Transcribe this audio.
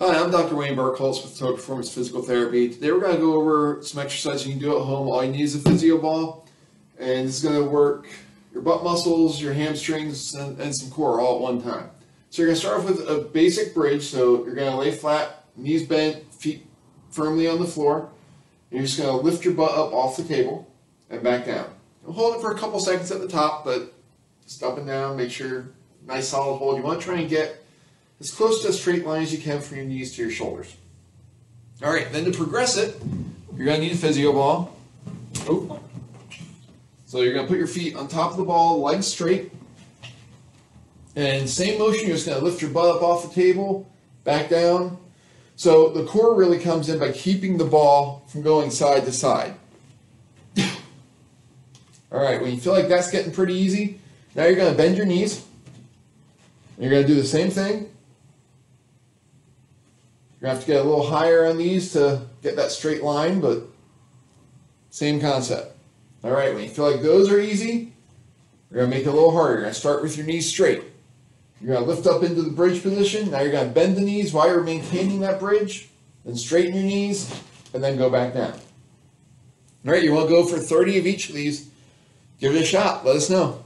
Hi, I'm Dr. Wayne Burkholz with Total Performance Physical Therapy. Today we're going to go over some exercises you can do at home. All you need is a physio ball, and this is going to work your butt muscles, your hamstrings, and, and some core all at one time. So you're going to start off with a basic bridge. So you're going to lay flat, knees bent, feet firmly on the floor, and you're just going to lift your butt up off the table and back down. You'll hold it for a couple seconds at the top, but just up and down, make sure nice solid hold. You want to try and get as close to a straight line as you can from your knees to your shoulders. All right, then to progress it, you're going to need a physio ball. Oh. So you're going to put your feet on top of the ball, legs straight. And same motion, you're just going to lift your butt up off the table, back down. So the core really comes in by keeping the ball from going side to side. All right, when you feel like that's getting pretty easy, now you're going to bend your knees. You're going to do the same thing, you're to have to get a little higher on these to get that straight line, but same concept. All right, when you feel like those are easy, you're to make it a little harder. You're to start with your knees straight. You're to lift up into the bridge position. Now you're to bend the knees while you're maintaining that bridge. Then straighten your knees, and then go back down. All right, you want to go for 30 of each of these. Give it a shot. Let us know.